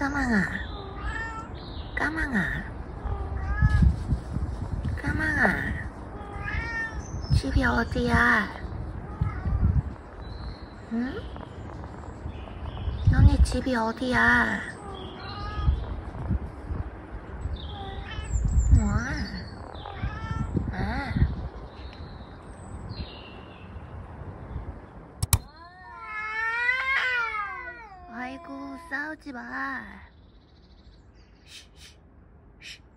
까망아 까망아 까망아 집이 어디야? 응? 너네 집이 어디야? 뭐? 아. 아이고 싸우지 마.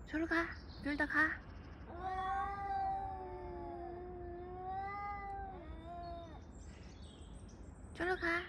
저리 가. 둘 다 가. 저리 가.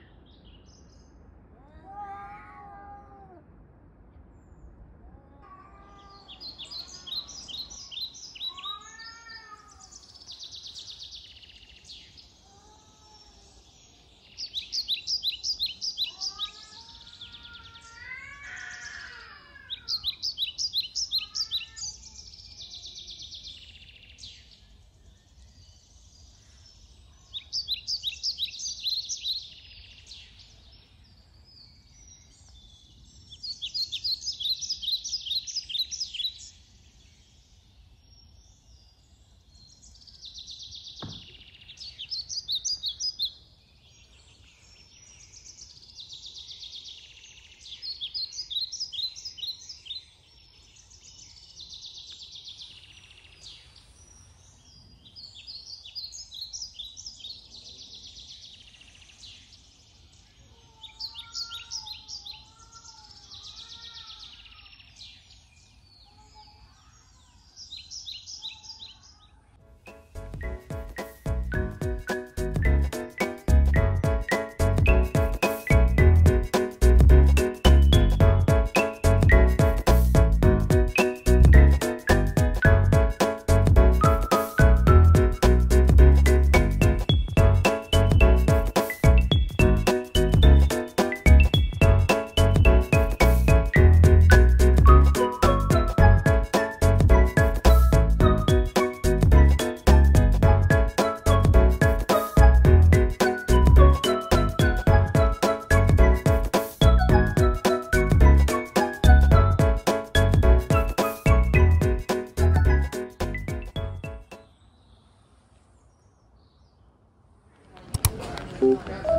You.